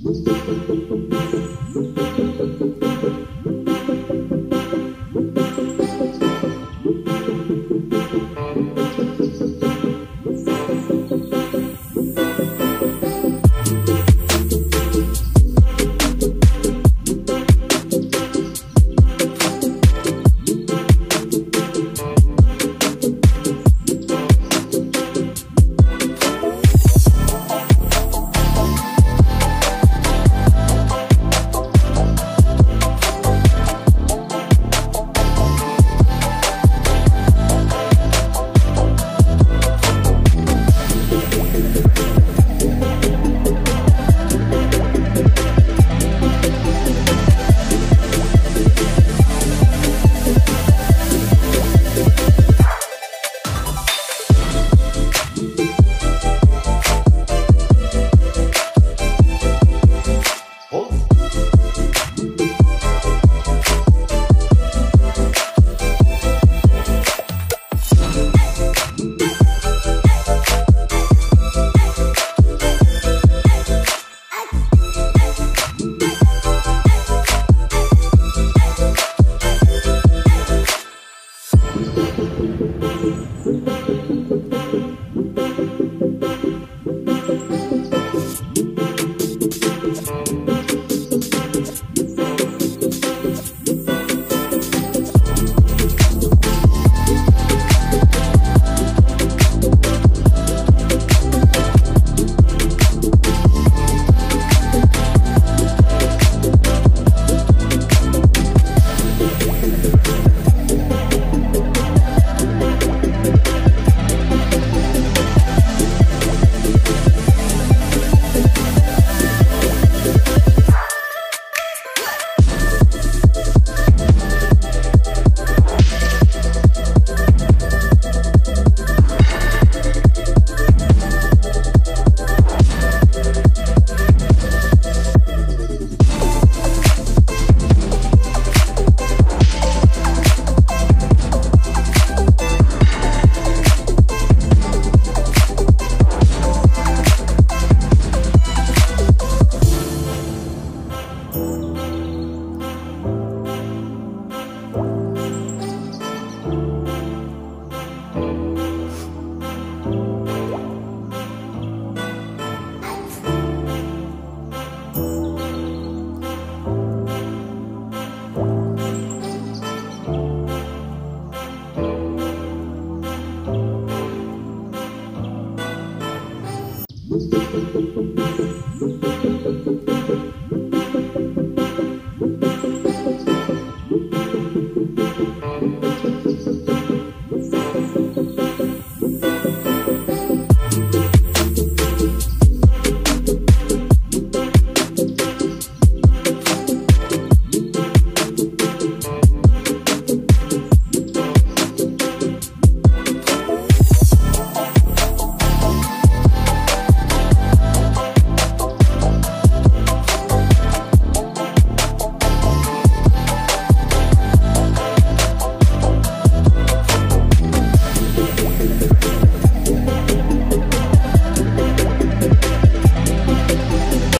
Thank you. Música